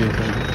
Deus ainda.